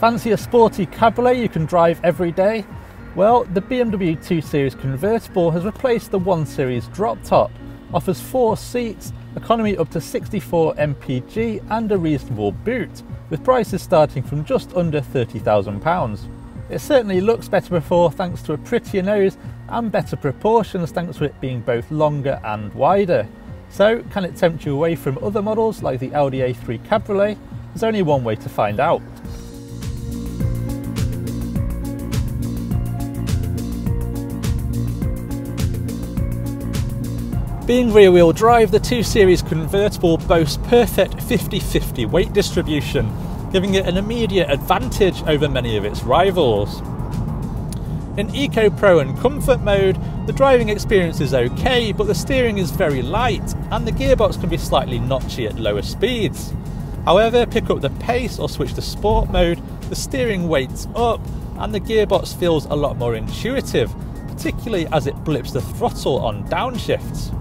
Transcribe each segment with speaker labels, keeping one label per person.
Speaker 1: Fancy a sporty cabriolet you can drive every day? Well, the BMW 2 Series convertible has replaced the 1 Series drop top, offers 4 seats, economy up to 64 mpg and a reasonable boot, with prices starting from just under £30,000. It certainly looks better before thanks to a prettier nose and better proportions thanks to it being both longer and wider. So, can it tempt you away from other models like the Audi A3 Cabriolet? There's only one way to find out. Being rear wheel drive, the 2 Series convertible boasts perfect 50-50 weight distribution, giving it an immediate advantage over many of its rivals. In Eco Pro and Comfort mode, the driving experience is okay, but the steering is very light and the gearbox can be slightly notchy at lower speeds. However, pick up the pace or switch to Sport mode, the steering weights up and the gearbox feels a lot more intuitive, particularly as it blips the throttle on downshifts.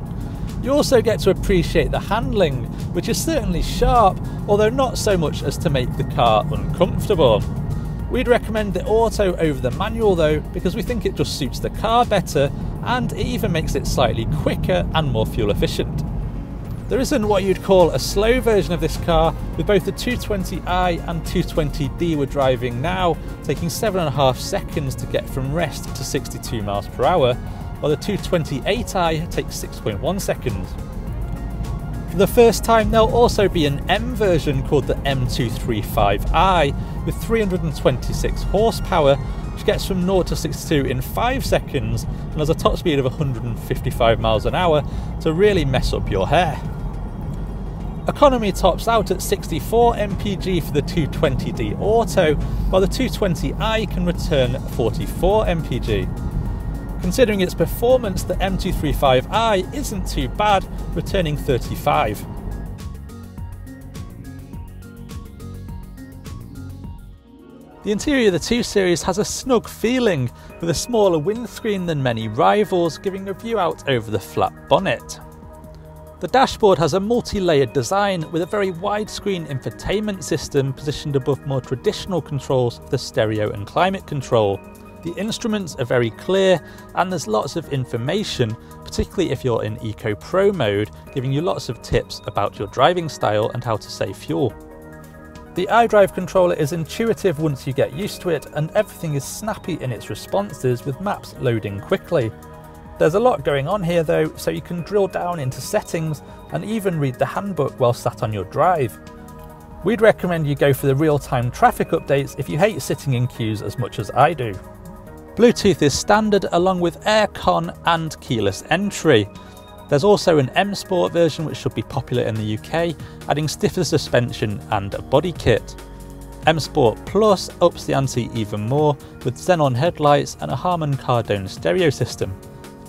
Speaker 1: You also get to appreciate the handling, which is certainly sharp, although not so much as to make the car uncomfortable. We'd recommend the auto over the manual though, because we think it just suits the car better and it even makes it slightly quicker and more fuel efficient. There isn't what you'd call a slow version of this car, with both the 220i and 220d we're driving now taking 7.5 seconds to get from rest to 62 miles per hour, while the 228i takes 6.1 seconds. For the first time, there'll also be an M version called the M235i with 326 horsepower, which gets from 0 to 62 in 5 seconds and has a top speed of 155 miles an hour to really mess up your hair. Economy tops out at 64 mpg for the 220d Auto, while the 220i can return 44 mpg. Considering its performance, the M235i isn't too bad, returning 35. The interior of the 2 Series has a snug feeling, with a smaller windscreen than many rivals, giving a view out over the flat bonnet. The dashboard has a multi-layered design with a very widescreen infotainment system positioned above more traditional controls for the stereo and climate control. The instruments are very clear and there's lots of information, particularly if you're in Eco Pro mode, giving you lots of tips about your driving style and how to save fuel. The iDrive controller is intuitive once you get used to it and everything is snappy in its responses with maps loading quickly. There's a lot going on here though, so you can drill down into settings and even read the handbook while sat on your drive. We'd recommend you go for the real-time traffic updates if you hate sitting in queues as much as I do. Bluetooth is standard along with aircon and keyless entry. There's also an M Sport version which should be popular in the UK, adding stiffer suspension and a body kit. M Sport Plus ups the ante even more with xenon headlights and a Harman Kardon stereo system.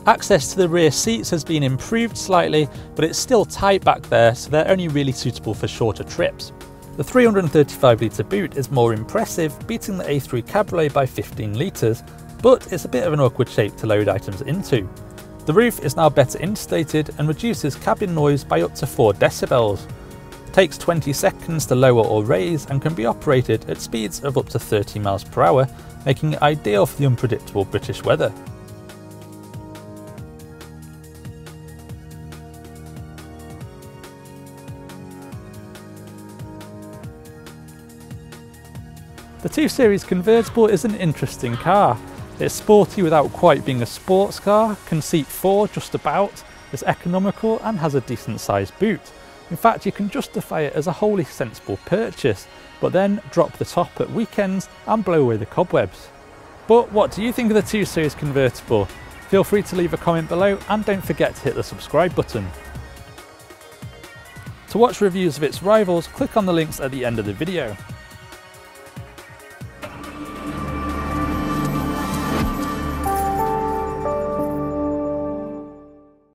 Speaker 1: Access to the rear seats has been improved slightly, but it's still tight back there, so they're only really suitable for shorter trips. The 335 litre boot is more impressive, beating the A3 Cabriolet by 15 litres, but it's a bit of an awkward shape to load items into. The roof is now better insulated and reduces cabin noise by up to 4 decibels. Takes 20 seconds to lower or raise and can be operated at speeds of up to 30 miles per hour, making it ideal for the unpredictable British weather. The 2 Series convertible is an interesting car. It's sporty without quite being a sports car, can seat four just about, is economical and has a decent sized boot. In fact, you can justify it as a wholly sensible purchase, but then drop the top at weekends and blow away the cobwebs. But what do you think of the 2 Series convertible? Feel free to leave a comment below and don't forget to hit the subscribe button. To watch reviews of its rivals, click on the links at the end of the video.